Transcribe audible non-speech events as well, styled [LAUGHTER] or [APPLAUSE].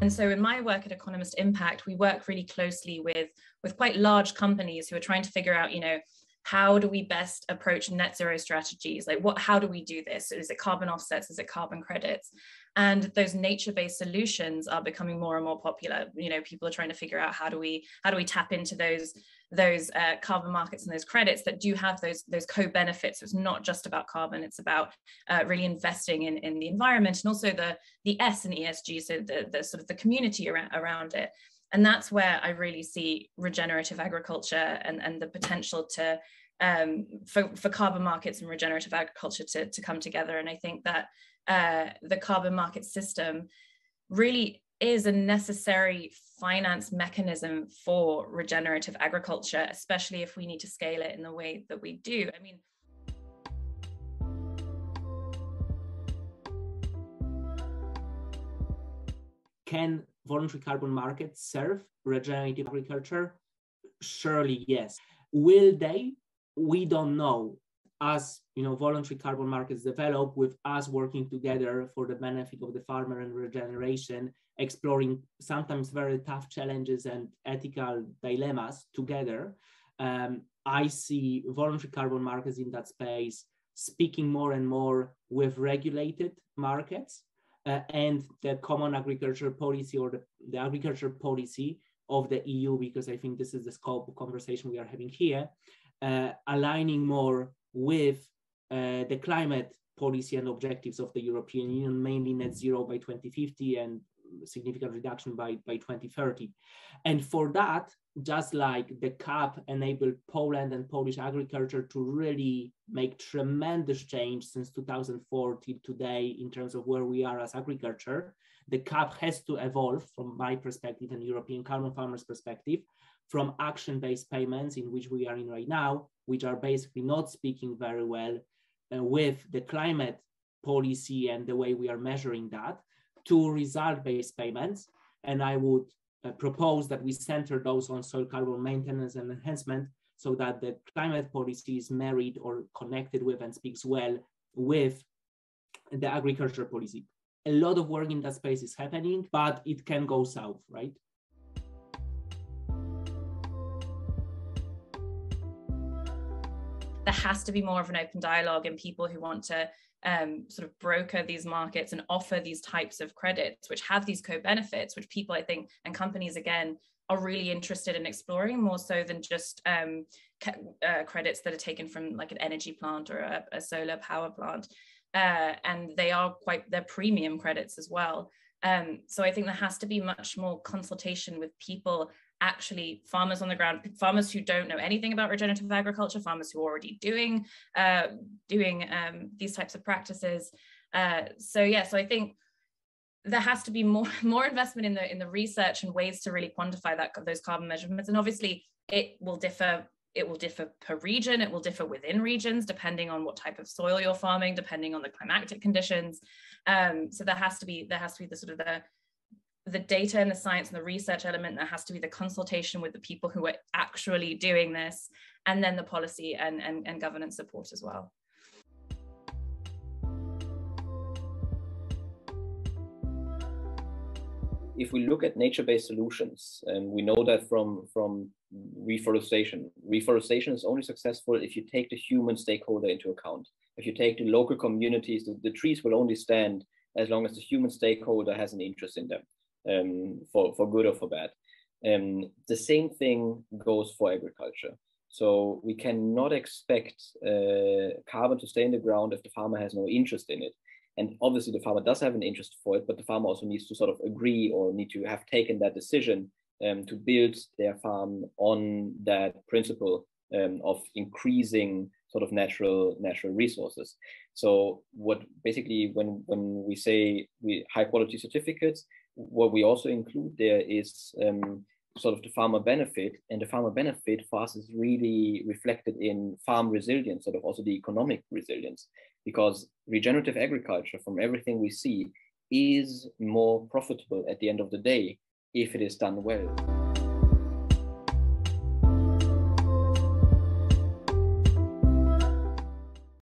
And so in my work at Economist Impact, we work really closely with, with quite large companies who are trying to figure out, you know, how do we best approach net zero strategies? Like what, how do we do this? Is it carbon offsets? Is it carbon credits? And those nature-based solutions are becoming more and more popular. You know, people are trying to figure out how do we, how do we tap into those those uh, carbon markets and those credits that do have those those co-benefits. So it's not just about carbon; it's about uh, really investing in in the environment and also the the S and ESG, so the the sort of the community around around it. And that's where I really see regenerative agriculture and and the potential to um, for, for carbon markets and regenerative agriculture to, to come together. And I think that uh, the carbon market system really is a necessary finance mechanism for regenerative agriculture, especially if we need to scale it in the way that we do. I mean, can voluntary carbon markets serve regenerative agriculture? Surely yes. Will they? We don't know. As you know, voluntary carbon markets develop, with us working together for the benefit of the farmer and regeneration, exploring sometimes very tough challenges and ethical dilemmas together. Um, I see voluntary carbon markets in that space speaking more and more with regulated markets uh, and the common agriculture policy or the, the agriculture policy of the EU, because I think this is the scope of conversation we are having here, aligning more with uh, the climate policy and objectives of the European Union, mainly net zero by 2050 and significant reduction by, by 2030. And for that, just like the CAP enabled Poland and Polish agriculture to really make tremendous change since 2004 till today in terms of where we are as agriculture, the CAP has to evolve from my perspective and European carbon farmers perspective from action-based payments in which we are in right now, which are basically not speaking very well uh, with the climate policy and the way we are measuring that, to result-based payments. And I would uh, propose that we center those on soil carbon maintenance and enhancement so that the climate policy is married or connected with and speaks well with the agriculture policy. A lot of work in that space is happening, but it can go south, right? There has to be more of an open dialogue and people who want to um, sort of broker these markets and offer these types of credits, which have these co-benefits, which people I think and companies again are really interested in exploring more so than just um, uh, credits that are taken from like an energy plant or a, a solar power plant. Uh, and they are quite they're premium credits as well. Um, so I think there has to be much more consultation with people actually farmers on the ground, farmers who don't know anything about regenerative agriculture, farmers who are already doing uh, doing um, these types of practices. Uh, so yeah, so I think there has to be more [LAUGHS] more investment in the in the research and ways to really quantify that those carbon measurements. And obviously, it will differ. It will differ per region. It will differ within regions depending on what type of soil you're farming, depending on the climatic conditions. Um, so there has to be there has to be the sort of the the data and the science and the research element that has to be the consultation with the people who are actually doing this and then the policy and, and, and governance support as well. If we look at nature-based solutions and we know that from from reforestation reforestation is only successful if you take the human stakeholder into account. If you take the local communities the, the trees will only stand as long as the human stakeholder has an interest in them um, for, for good or for bad. Um, the same thing goes for agriculture. So we cannot expect uh, carbon to stay in the ground if the farmer has no interest in it. And obviously the farmer does have an interest for it, but the farmer also needs to sort of agree or need to have taken that decision um, to build their farm on that principle um, of increasing sort of natural natural resources. So what basically when when we say we high quality certificates, what we also include there is um, sort of the farmer benefit, and the farmer benefit for us is really reflected in farm resilience, sort of also the economic resilience, because regenerative agriculture, from everything we see, is more profitable at the end of the day if it is done well.